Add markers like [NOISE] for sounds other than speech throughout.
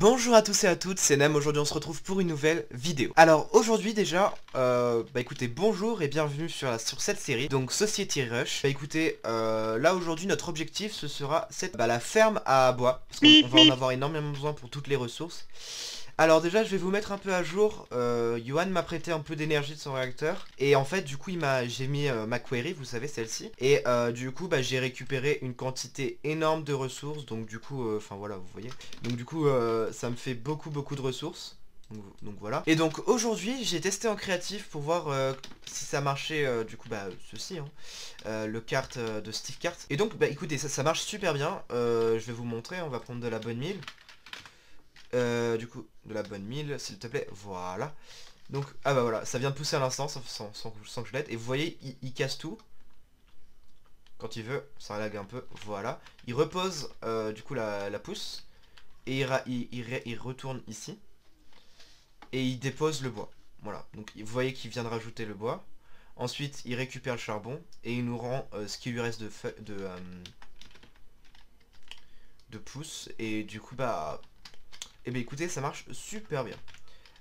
Bonjour à tous et à toutes, c'est Nem, aujourd'hui on se retrouve pour une nouvelle vidéo. Alors aujourd'hui déjà, euh, bah écoutez, bonjour et bienvenue sur, la, sur cette série, donc Society Rush. Bah écoutez, euh, là aujourd'hui notre objectif ce sera cette, bah, la ferme à bois, parce qu'on va en avoir énormément besoin pour toutes les ressources. Alors déjà je vais vous mettre un peu à jour, euh, Johan m'a prêté un peu d'énergie de son réacteur. Et en fait du coup j'ai mis euh, ma query, vous savez celle-ci. Et euh, du coup bah, j'ai récupéré une quantité énorme de ressources. Donc du coup euh, enfin voilà vous voyez. Donc du coup ça me fait beaucoup beaucoup de ressources. Donc, voilà. Et donc aujourd'hui j'ai testé en créatif pour voir si ça marchait du coup bah ceci hein, le carte de Steve Cart et donc bah écoutez ça, ça marche super bien. Je vais vous montrer. On va prendre de la bonne mille euh, du coup, de la bonne mille, s'il te plaît. Voilà. Donc, ah bah voilà, ça vient de pousser à l'instant, sans, sans, sans, que je l'aide. Et vous voyez, il, casse tout. Quand il veut, ça lag un peu. Voilà. Il repose, euh, du coup, la, la pousse. Et il, il, il retourne ici. Et il dépose le bois. Voilà. Donc, vous voyez qu'il vient de rajouter le bois. Ensuite, il récupère le charbon. Et il nous rend euh, ce qui lui reste de... de de pouces et du coup bah et bien écoutez, ça marche super bien.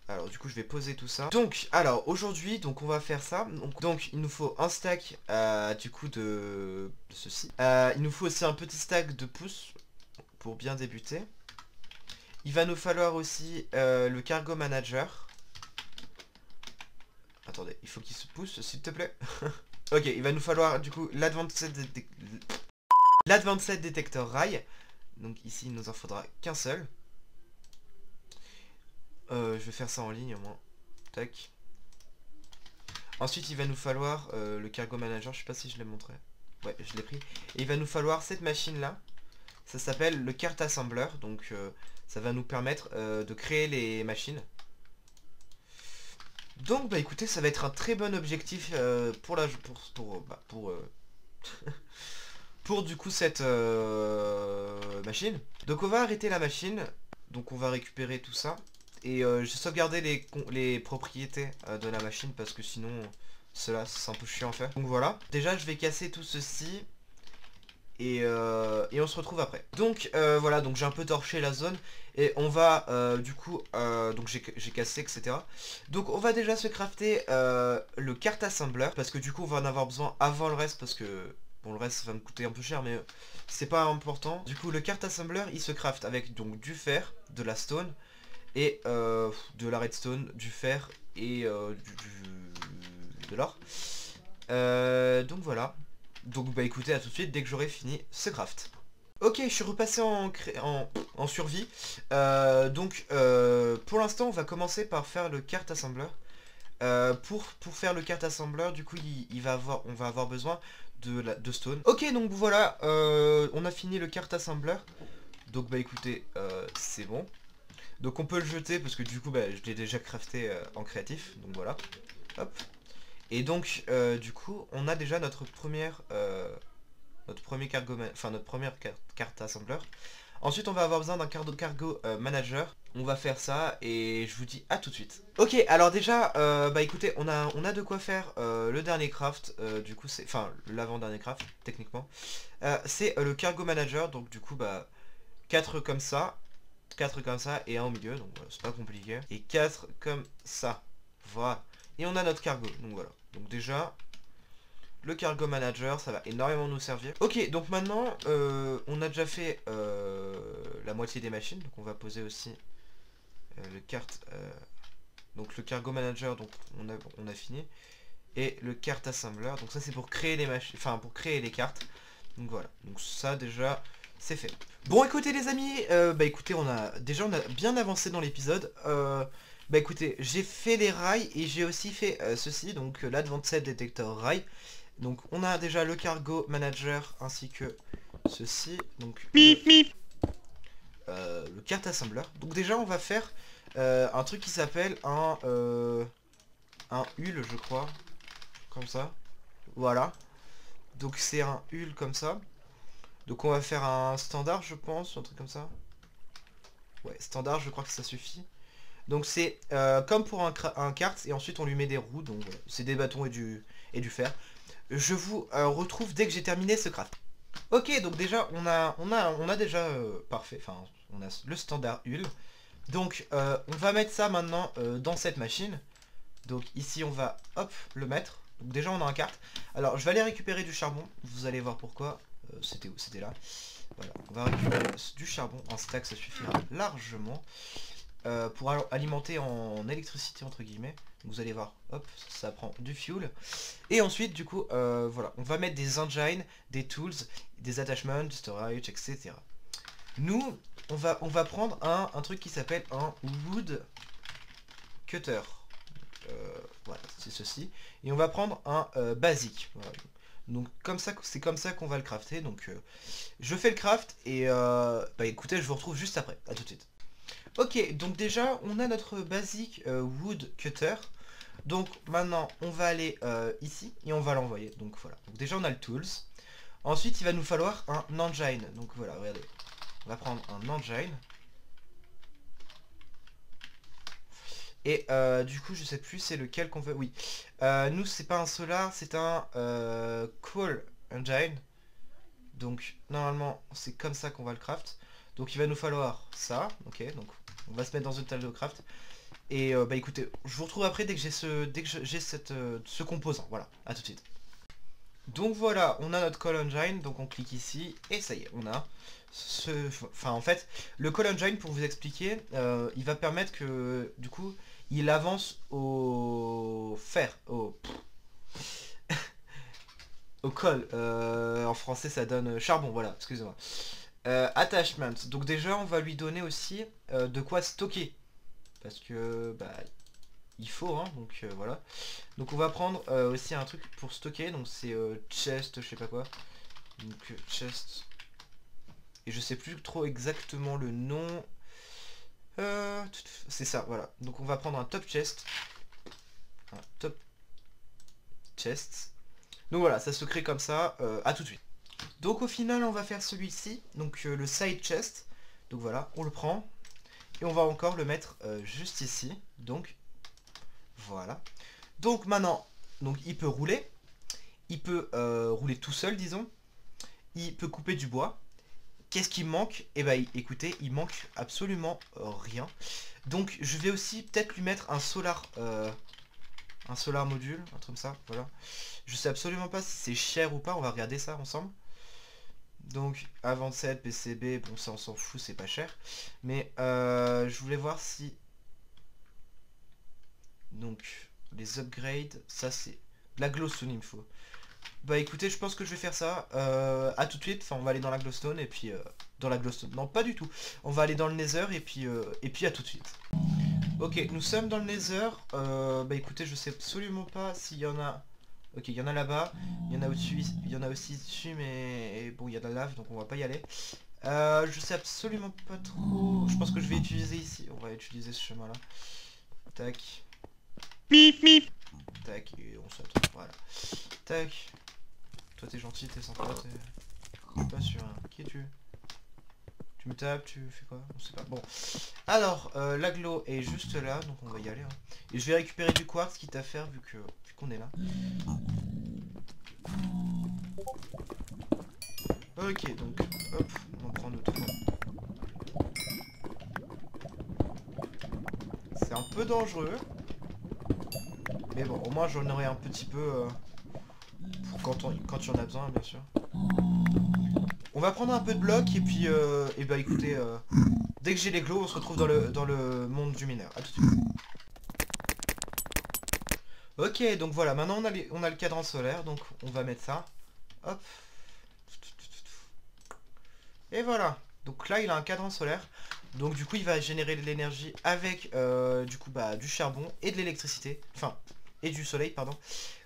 Alors du coup je vais poser tout ça. Donc alors aujourd'hui donc on va faire ça. Donc, il nous faut un stack euh, du coup de, ceci. Euh, il nous faut aussi un petit stack de pouces pour bien débuter. Il va nous falloir aussi euh, le cargo manager. Attendez, il faut qu'il se pousse s'il te plaît. [LAUGHS] ok, il va nous falloir du coup l'advanced Detec- l'advanced detector rail. Donc ici il nous en faudra qu'un seul. Euh, je vais faire ça en ligne au moins. Tac. Ensuite, il va nous falloir euh, le cargo manager. Je sais pas si je l'ai montré. Ouais, je l'ai pris. Il va nous falloir cette machine là. Ça s'appelle le carte assembler. Donc, euh, ça va nous permettre de créer les machines. Donc, bah écoutez, ça va être un très bon objectif pour la pour pour bah, pour [LAUGHS] pour du coup cette machine. Donc, on va arrêter la machine. Donc, on va récupérer tout ça. Et euh, j'ai sauvegardé les, propriétés euh, de la machine parce que sinon cela c'est un peu chiant à faire. Donc voilà. Déjà je vais casser tout ceci. Et, euh, et on se retrouve après. Donc euh, voilà, donc j'ai un peu torché la zone. Et on va euh, du coup, donc j'ai cassé etc. Donc on va déjà se crafter le carte assembler. Parce que du coup on va en avoir besoin avant le reste. Parce que bon le reste ça va me coûter un peu cher mais c'est pas important. Du coup le carte assembler il se craft avec donc du fer, de la stone et euh, de la redstone, du fer et euh, du, de l'or. Euh, donc voilà. Donc bah écoutez, à tout de suite dès que j'aurai fini ce craft. Ok, je suis repassé en, survie. Donc pour l'instant, on va commencer par faire le carte assembler. Euh, pour, faire le carte assembler, du coup, on va avoir besoin de, la, de stone. Ok, donc voilà, on a fini le carte assembler. Donc bah écoutez, c'est bon. Donc on peut le jeter parce que du coup bah, je l'ai déjà crafté euh, en créatif, donc voilà. Hop. Et donc euh, du coup on a déjà notre première euh, notre premier cargo enfin notre première car- carte assembler. Ensuite on va avoir besoin d'un cargo, cargo euh, manager. On va faire ça et je vous dis à tout de suite. Ok alors déjà bah écoutez on a on a de quoi faire le dernier craft. du coup c'est enfin l'avant-dernier craft techniquement. C'est le cargo manager donc du coup bah 4 comme ça 4 comme ça et un au milieu, donc voilà, c'est pas compliqué. Et 4 comme ça. Voilà. Et on a notre cargo, donc voilà. Donc déjà, le cargo manager, ça va énormément nous servir. Ok, donc maintenant, euh, on a déjà fait euh, la moitié des machines, donc on va poser aussi euh, le carte... donc le cargo manager, donc on a, on a fini. Et le carte assembler, donc ça c'est pour créer les machines, enfin pour créer les cartes. Donc voilà, donc ça déjà, c'est fait. Bon écoutez les amis, euh, bah écoutez on a déjà on a bien avancé dans l'épisode. Euh, bah écoutez, j'ai fait les rails et j'ai aussi fait euh, ceci, donc l'Advanced Detector Rail. Donc on a déjà le Cargo Manager ainsi que ceci, donc le, euh, le carte assembler. Donc déjà on va faire un truc qui s'appelle un un hul je crois, comme ça. Voilà. Donc c'est un hul comme ça. Donc on va faire un standard je pense, un truc comme ça. Ouais, standard je crois que ça suffit. Donc c'est euh, comme pour un, un kart et ensuite on lui met des roues, donc c'est des bâtons et du, fer. Je vous euh, retrouve dès que j'ai terminé ce craft. Ok, donc déjà on a, déjà euh, parfait, enfin on a le standard hul. Donc on va mettre ça maintenant dans cette machine. Donc ici on va hop le mettre. Donc déjà on a un carte. Alors je vais aller récupérer du charbon. Vous allez voir pourquoi. C'était où C'était là. Voilà, on va récupérer du charbon. Un stack ça suffira largement. Euh, pour alimenter en électricité entre guillemets. Vous allez voir, hop, ça, prend du fuel. Et ensuite, du coup, euh, voilà, on va mettre des engines, des tools, des attachments, du storage, etc. Nous, on va, on va prendre un, truc qui s'appelle un wood cutter. Euh, voilà, c'est ceci. Et on va prendre un basique. Donc comme ça, c'est comme ça qu'on va le crafter. Donc je fais le craft et bah écoutez, je vous retrouve juste après. A tout de suite. Ok, donc déjà, on a notre basique euh, wood cutter. Donc maintenant, on va aller euh, ici et on va l'envoyer. Donc voilà. Donc déjà, on a le tools. Ensuite, il va nous falloir un engine. Donc voilà, regardez. On va prendre un engine. Et euh, du coup, je sais plus c'est lequel qu'on veut. Oui. nous, c'est pas un solar, c'est un coal engine. Donc normalement, c'est comme ça qu'on va le craft. Donc il va nous falloir ça, ok, donc on va se mettre dans une table de craft. Et euh, bah écoutez, je vous retrouve après dès que j'ai ce dès que j'ai cette euh, ce composant. Voilà, à tout de suite. Donc voilà, on a notre call engine, donc on clique ici, et ça y est, on a ce... Enfin en fait, le call engine, pour vous expliquer, euh, il va permettre que, du coup, il avance au fer, au... [LAUGHS] au call. en français, ça donne charbon, voilà, excusez-moi. Euh, attachment. Donc déjà, on va lui donner aussi euh, de quoi stocker. Parce que, bah, il faut, hein, donc euh, voilà. Donc on va prendre aussi un truc pour stocker. Donc c'est chest, je sais pas quoi. Donc chest. Et je sais plus trop exactement le nom. C'est ça, voilà. Donc on va prendre un top chest. Top chest. Donc voilà, ça se crée comme ça. à tout de suite. Donc au final, on va faire celui-ci, donc euh, le side chest. Donc voilà, on le prend. Et on va encore le mettre euh, juste ici. Donc, voilà. Donc maintenant, donc il peut rouler. Il peut euh, rouler tout seul, disons. Il peut couper du bois. Qu'est-ce qui manque Eh ben écoutez, il manque absolument rien. Donc je vais aussi peut-être lui mettre un solar un solar module, un truc comme ça, voilà. Je sais absolument pas si c'est cher ou pas, on va regarder ça ensemble. Donc avant 7 PCB, bon ça on s'en fout, c'est pas cher. Mais euh, je voulais voir si... Donc les upgrades, ça c'est la glowstone il me faut. Bah écoutez, je pense que je vais faire ça. Euh, à tout de suite, enfin on va aller dans la glowstone et puis... Euh, dans la glowstone, non pas du tout. On va aller dans le nether et puis, et puis à tout de suite. Ok, nous sommes dans le nether. bah écoutez, je sais absolument pas s'il y en a Ok, il y en a là-bas, il y en a au-dessus, il y en a aussi dessus, mais bon, il y a de la lave, donc on va pas y aller. Euh, je sais absolument pas trop. Je pense que je vais utiliser ici. On va utiliser ce chemin-là. Tac. Mip, mip. Tac, et on saute. Voilà. Tac. Toi, t'es gentil, t'es sympa, t'es... pas sûr. Hein. Qui es-tu? Tu me tapes, tu fais quoi? On sait pas. Bon. Alors, euh, l'aglo est juste là, donc on va y aller. Hein. Et je vais récupérer du quartz, quitte à faire, vu que vu qu'on est là. Ok, donc, hop, on en prend notre C'est un peu dangereux. Mais bon, au moins j'en aurai un petit peu... Euh, quand, on, en a besoin, bien sûr. On va prendre un peu de bloc et puis, euh, et bah écoutez, euh, dès que j'ai les glows, on se retrouve dans le, dans le monde du mineur. A tout de suite. Ok, donc voilà, maintenant on a, on a le cadran solaire, donc on va mettre ça. Hop. Et voilà. Donc là, il a un cadran solaire. Donc du coup, il va générer de l'énergie avec euh, du coup bah, du charbon et de l'électricité. Enfin, et du soleil, pardon.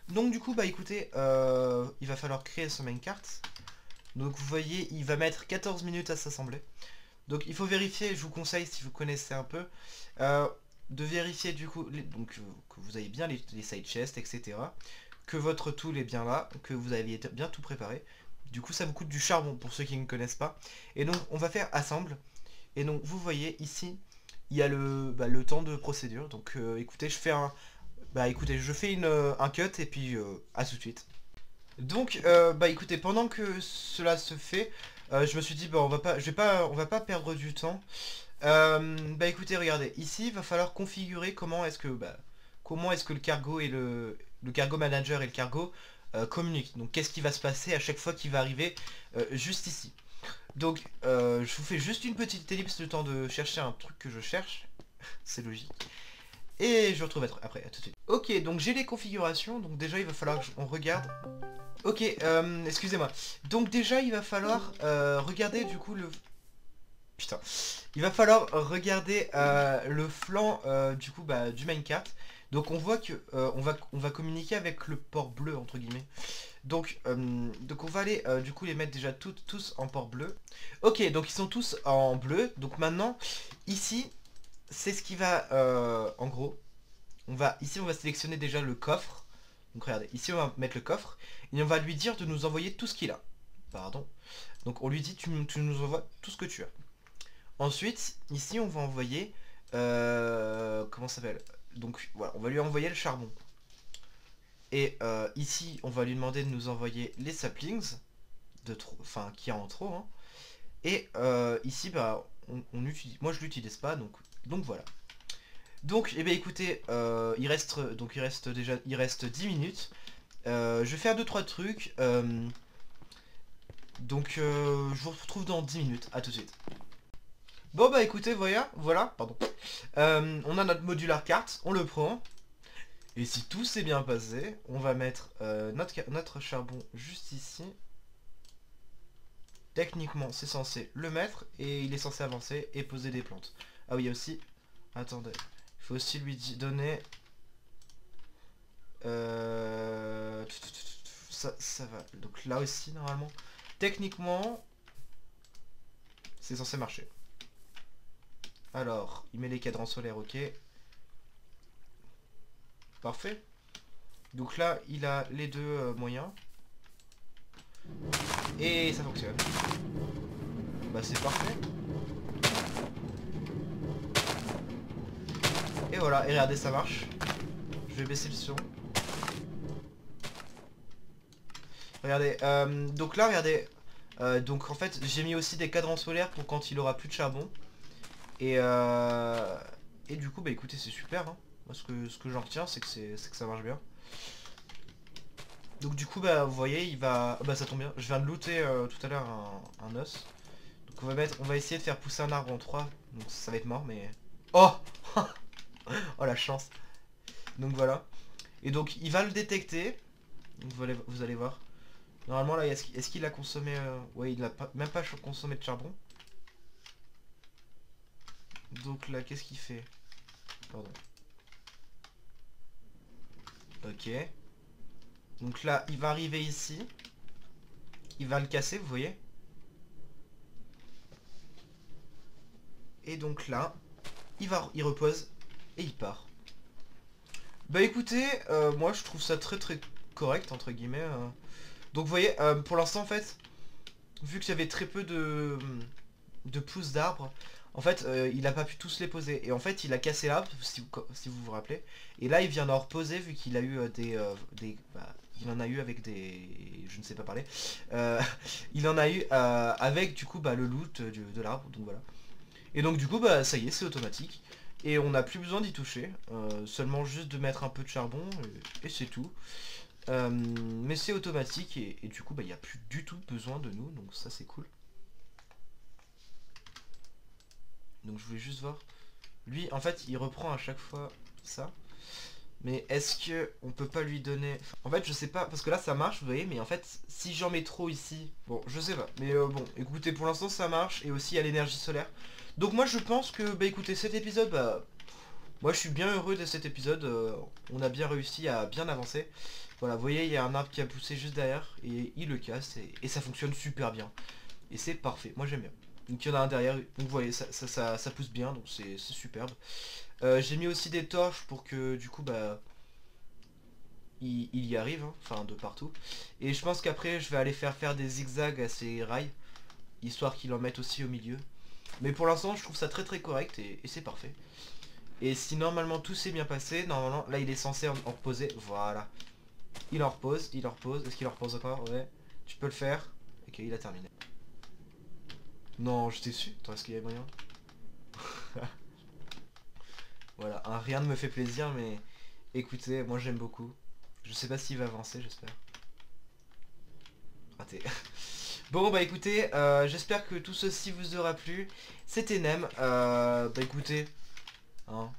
Donc du coup, bah écoutez, euh, il va falloir créer ce main carte. Donc vous voyez, il va mettre 14 minutes à s'assembler. Donc il faut vérifier, je vous conseille si vous connaissez un peu, euh, de vérifier du coup, donc euh, que vous avez bien les, side chests, etc. Que votre tool est bien là, que vous avez bien tout préparé. Du coup ça vous coûte du charbon pour ceux qui ne connaissent pas. Et donc on va faire assemble. Et donc vous voyez ici, il y a le, bah, temps de procédure. Donc écoutez, je fais un, bah écoutez, je fais une, un cut et puis à tout de suite. Donc, euh, bah écoutez, pendant que cela se fait, euh, je me suis dit, bah on va pas, je vais pas, on va pas perdre du temps. Euh, bah écoutez, regardez, ici il va falloir configurer comment est-ce que bah, comment est-ce que le cargo et le, le cargo manager et le cargo euh, communiquent. Donc qu'est-ce qui va se passer à chaque fois qu'il va arriver euh, juste ici. Donc je vous fais juste une petite ellipse le temps de chercher un truc que je cherche. [LAUGHS] C'est logique. Et je retrouve après, à tout de suite. Ok, donc j'ai les configurations, donc déjà il va falloir qu'on regarde. Ok, excusez-moi. Donc déjà il va falloir regarder du coup le Putain. Il va falloir regarder euh, le flanc euh, du coup bah, du minecart. Donc on voit que euh, on, va, on va communiquer avec le port bleu entre guillemets. Donc, donc on va aller du coup les mettre déjà tous en port bleu. Ok, donc ils sont tous en bleu. Donc maintenant, ici, c'est ce qui va en gros. On va, ici on va sélectionner déjà le coffre. Donc regardez, ici on va mettre le coffre. Et on va lui dire de nous envoyer tout ce qu'il a. Pardon. Donc on lui dit tu, nous envoies tout ce que tu as. Ensuite, ici, on va envoyer... Euh, comment s'appelle? Donc, voilà, on va lui envoyer le charbon. Et euh, ici, on va lui demander de nous envoyer les saplings, de trop, enfin, qui a en trop. Hein. Et euh, ici, bah, on, utilise... Moi, je l'utilise pas, donc, donc voilà. Donc, eh bien, écoutez, il reste, donc il reste déjà, il reste 10 minutes. je vais faire 2-3 trucs. donc, je vous retrouve dans 10 minutes. À tout de suite. Bon bah écoutez, voilà, voilà, pardon. Euh, on a notre modular carte, on le prend. Et si tout s'est bien passé, on va mettre euh, notre, notre charbon juste ici. Techniquement, c'est censé le mettre et il est censé avancer et poser des plantes. Ah oui, aussi... Attendez. Il faut aussi lui donner... Euh... Ça, ça va. Donc là aussi, normalement. Techniquement, c'est censé marcher. Alors, il met les cadrans solaires, ok. Parfait. Donc là, il a les deux euh, moyens. Et ça fonctionne. Bah c'est parfait. Et voilà, et regardez, ça marche. Je vais baisser le son. Regardez, euh, donc là, regardez. Euh, donc en fait, j'ai mis aussi des cadrans solaires pour quand il aura plus de charbon. Et, euh, et du coup, bah écoutez, c'est super. Hein. ce que, ce que j'en retiens, c'est que, que ça marche bien. Donc du coup, bah vous voyez, il va... Bah ça tombe bien. Je viens de looter euh, tout à l'heure un, os. Donc on va mettre... On va essayer de faire pousser un arbre en 3. Donc ça va être mort, mais... Oh [LAUGHS] [LAUGHS] Oh la chance Donc voilà. Et donc il va le détecter. Donc vous allez, vous allez voir. Normalement là, est-ce qu'il a consommé... Euh... Ouais, il a pas, même pas consommé de charbon. Donc là, qu'est-ce qu'il fait? Pardon. Ok. Donc là, il va arriver ici. Il va le casser, vous voyez? Et donc là, il va, il repose et il part. Bah écoutez, euh, moi je trouve ça très très correct entre guillemets. Euh. Donc vous voyez, euh, pour l'instant en fait, vu que j'avais très peu de, de pousses d'arbres, en fait, il n'a pas pu tous les poser. Et en fait, il a cassé l'arbre, si, vous vous rappelez. Et là, il vient d'en reposer vu qu'il a eu des... Des bah, il en a eu avec des... Je ne sais pas parler. [LAUGHS] il en a eu avec, du coup, bah, le loot de l'arbre. Donc voilà. Et donc, du coup, bah, ça y est, c'est automatique. Et on n'a plus besoin d'y toucher. seulement juste de mettre un peu de charbon. Et, c'est tout. mais c'est automatique. Et, du coup, bah, il n'y a plus du tout besoin de nous. Donc ça, c'est cool. Donc je voulais juste voir. Lui, en fait, il reprend à chaque fois ça. Mais est-ce que on peut pas lui donner... En fait, je sais pas, parce que là, ça marche, vous voyez, mais en fait, si j'en mets trop ici... Bon, je sais pas. Mais euh, bon, écoutez, pour l'instant, ça marche. Et aussi, il y a l'énergie solaire. Donc moi, je pense que, bah écoutez, cet épisode, bah... Moi, je suis bien heureux de cet épisode. Euh, on a bien réussi à bien avancer. Voilà, vous voyez, il y a un arbre qui a poussé juste derrière. Et il le casse. et ça fonctionne super bien. Et c'est parfait. Moi, j'aime bien. Donc il y en a un derrière, donc vous voyez, ça, ça, pousse bien, donc c'est superbe. Euh, j'ai mis aussi des torches pour que du coup, bah, il, y arrive, hein, enfin de partout. Et je pense qu'après, je vais aller faire faire des zigzags à ces rails, histoire qu'il en mette aussi au milieu. Mais pour l'instant, je trouve ça très très correct et, c'est parfait. Et si normalement tout s'est bien passé, normalement, là il est censé en, reposer, voilà. Il en repose, il en repose, est-ce qu'il en repose encore? Ouais, tu peux le faire. Ok, il a terminé. Non, j'étais su. Attends, est-ce qu'il y a moyen? Voilà, rien ne me fait plaisir, mais écoutez, moi j'aime beaucoup. Je sais pas s'il va avancer, j'espère. Raté. [LAUGHS] Bon bah écoutez, euh, j'espère que tout ceci vous aura plu. C'était Nem. Euh, bah écoutez, hein.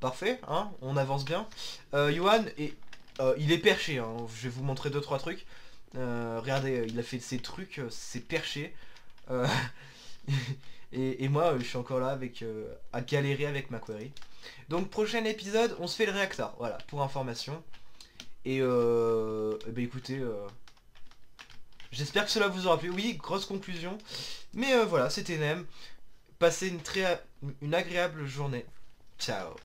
Parfait, hein, on avance bien. Euh, et, euh, il est perché, hein. je vais vous montrer deux trois trucs. Euh, regardez, il a fait ses trucs, c'est perché. [LAUGHS] et, moi, je suis encore là avec à galérer avec ma query. Donc prochain épisode, on se fait le réacteur, voilà, pour information. Et euh, bah écoutez, J'espère que cela vous aura plu. Oui, grosse conclusion. Mais euh, voilà, c'était Nem. Passez une très une agréable journée. Ciao